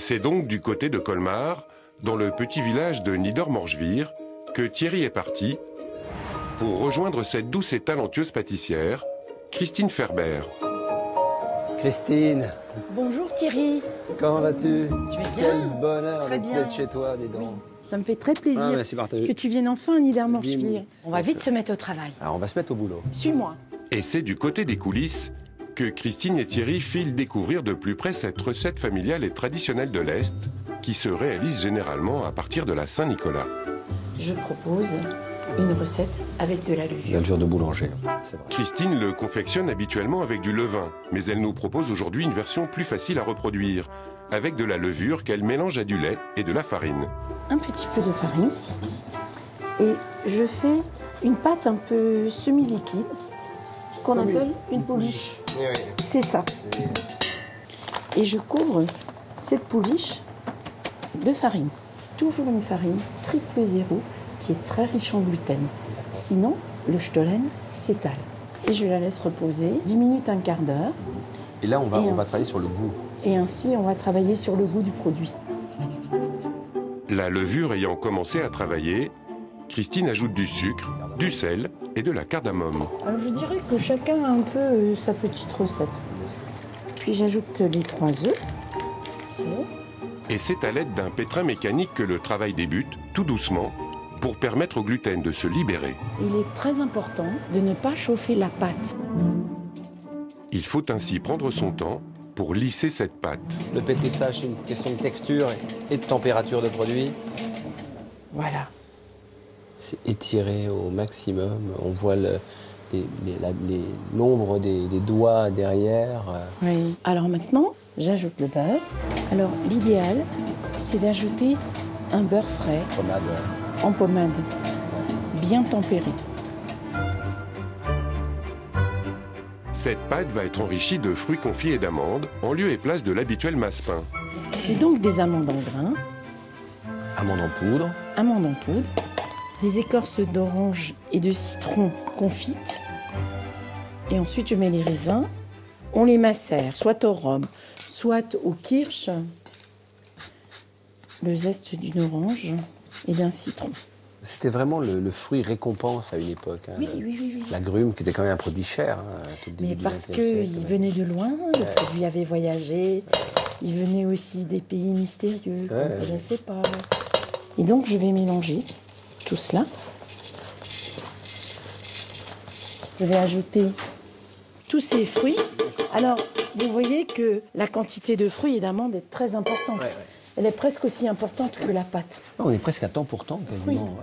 C'est donc du côté de Colmar, dans le petit village de Nidor-Morgevire, que Thierry est parti pour rejoindre cette douce et talentueuse pâtissière, Christine Ferber. Christine, Bonjour Thierry, comment vas-tu? Tu vas bien? Quel bonheur Très d'être bien. d'être chez toi, dis donc. ça me fait très plaisir Ah, merci, partagé. que tu viennes enfin à Niedermorschwihr. On va vite se mettre au travail. Alors, on va se mettre au boulot. Suis-moi. Et c'est du côté des coulisses que Christine et Thierry filent découvrir de plus près cette recette familiale et traditionnelle de l'Est, qui se réalise généralement à partir de la Saint-Nicolas. Je propose une recette avec de la levure. L'alvure de boulanger, c'est vrai. Christine le confectionne habituellement avec du levain, mais elle nous propose aujourd'hui une version plus facile à reproduire, avec de la levure qu'elle mélange à du lait et de la farine. Un petit peu de farine. Et je fais une pâte un peu semi-liquide qu'on appelle une pouliche. C'est ça. Et je couvre cette pouliche de farine. Toujours une farine triple zéro qui est très riche en gluten. Sinon, le stollen s'étale. Et je la laisse reposer 10 minutes, un quart d'heure. Et là, on va, Et on va ainsi. travailler sur le goût. Et ainsi, on va travailler sur le goût du produit. La levure ayant commencé à travailler, Christine ajoute du sucre, du sel et de la cardamome. Alors, je dirais que chacun a un peu euh, sa petite recette. Puis j'ajoute les trois œufs. Et c'est à l'aide d'un pétrin mécanique que le travail débute, tout doucement, pour permettre au gluten de se libérer. Il est très important de ne pas chauffer la pâte. Il faut ainsi prendre son temps pour lisser cette pâte. Le pétrissage, c'est une question de texture et de température de produit. Voilà. C'est étiré au maximum. On voit le- les- les- la- les- l'ombre des, des doigts derrière. Oui. Alors maintenant, j'ajoute le beurre. Alors l'idéal, c'est d'ajouter un beurre frais Pommade. en pommade, bien tempéré. Cette pâte va être enrichie de fruits confits et d'amandes, en lieu et place de l'habituel masse-pain. J'ai donc des amandes en grains, Amande en poudre. amandes en poudre, des écorces d'orange et de citron confites. Et ensuite, je mets les raisins. On les macère, soit au rhum, soit au kirsch, le zeste d'une orange et d'un citron. C'était vraiment le, le fruit récompense à une époque. hein. Oui, Le- oui, oui, oui. L'agrume, qui était quand même un produit cher. hein, à tout le Mais début parce qu'il venait de loin, le produit avait voyagé, il venait aussi des pays mystérieux qu'on Ouais. ne connaissait pas. Et donc je vais mélanger tout cela. Je vais ajouter tous ces fruits. Alors, vous voyez que la quantité de fruits et d'amandes est très importante. Ouais, ouais. Elle est presque aussi importante que la pâte. Ah, On est presque à temps pour temps, quasiment.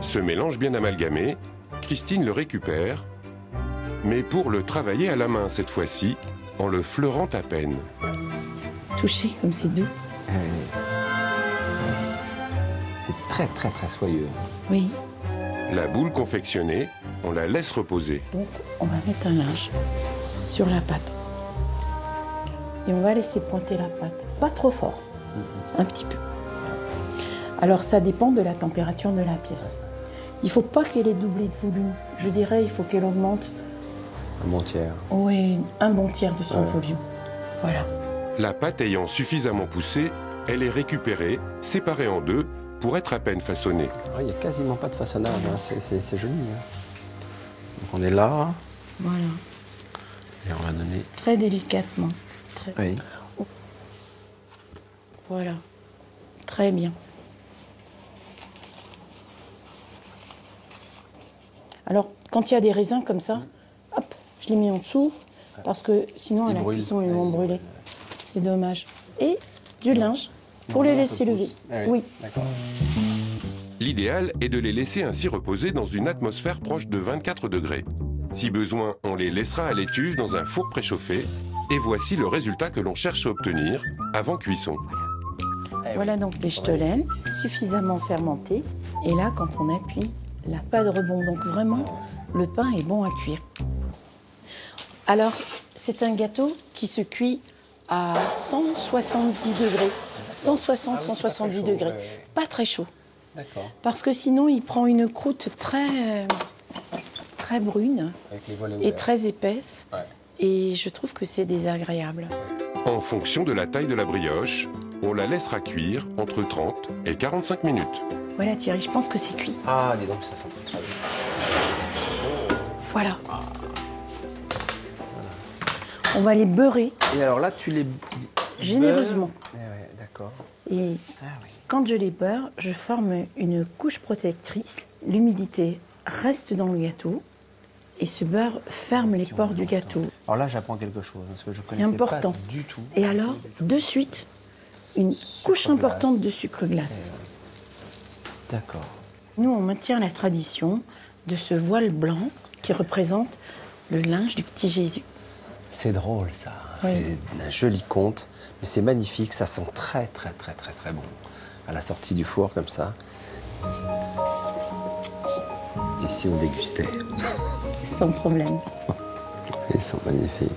Ce mélange bien amalgamé, Christine le récupère, mais pour le travailler à la main cette fois-ci, en le fleurant à peine. Toucher comme c'est doux. Euh, C'est très, très, très soyeux. Oui. La boule confectionnée, on la laisse reposer. Donc, on va mettre un linge sur la pâte. Et on va laisser pointer la pâte. Pas trop fort, un petit peu. Alors, ça dépend de la température de la pièce. Il ne faut pas qu'elle ait doublé de volume. Je dirais, il faut qu'elle augmente Un bon tiers. oui, un bon tiers de son Ouais. volume. Voilà. La pâte ayant suffisamment poussé, elle est récupérée, séparée en deux, pour être à peine façonnée. Ah, Il n'y a quasiment pas de façonnage, hein. c'est- c'est c'est joli. hein. Donc on est là, Voilà. et on va donner. Très délicatement. Très- Oui. Voilà. Très bien. Alors, quand il y a des raisins comme ça, hop, je les mets en dessous, parce que sinon, à Ils la cuisson, ils vont brûler. C'est dommage. Et du linge pour les laisser lever. Ah Oui. D'accord. L'idéal est de les laisser ainsi reposer dans une atmosphère proche de 24 degrés. Si besoin, on les laissera à l'étuve dans un four préchauffé. Et voici le résultat que l'on cherche à obtenir avant cuisson. Eh Voilà donc les stollen, suffisamment fermentés. Et là, quand on appuie, la pâte rebond. Donc vraiment, le pain est bon à cuire. Alors, c'est un gâteau qui se cuit à 170 degrés. 160, Ah oui, c'est pas très 170 chaud, degrés. Pas très chaud. D'accord. Parce que sinon, il prend une croûte très, très brune et très épaisse. Ouais. et je trouve que c'est désagréable. En fonction de la taille de la brioche, on la laissera cuire entre 30 et 45 minutes. Voilà Thierry, je pense que c'est cuit. Ah, dis donc, ça sent très bien. Voilà. On va les beurrer. Et alors là, tu les... Généreusement. Eh ouais, d'accord. Et Ah oui. quand je les beurre, je forme une couche protectrice. L'humidité reste dans le gâteau et ce beurre ferme les pores du gâteau. Alors là, j'apprends quelque chose, parce que je C'est connaissais important. pas du tout. Et alors, de suite, une couche glace. importante de sucre glace. D'accord. Nous, on maintient la tradition de ce voile blanc qui représente le linge du petit Jésus. C'est drôle, ça. Oui. C'est un joli conte, mais c'est magnifique. Ça sent très, très, très, très, très bon. À la sortie du four, comme ça. Et si on dégustait Sans problème. Ils sont magnifiques.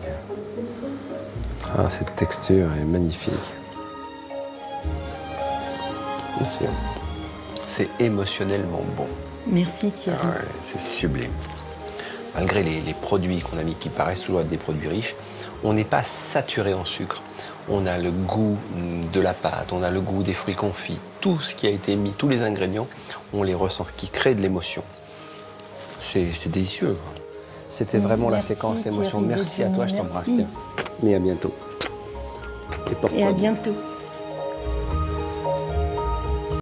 Ah, cette texture est magnifique. C'est- C'est émotionnellement bon. Merci Thierry. Ah ouais, c'est sublime. Malgré les, les produits qu'on a mis qui paraissent toujours être des produits riches, on n'est pas saturé en sucre. On a le goût mm, de la pâte, on a le goût des fruits confits. Tout ce qui a été mis, tous les ingrédients, on les ressent, qui créent de l'émotion. C'est délicieux. C'était vraiment la séquence émotion. Merci à toi, je t'embrasse. Et à bientôt. Et Et à bientôt.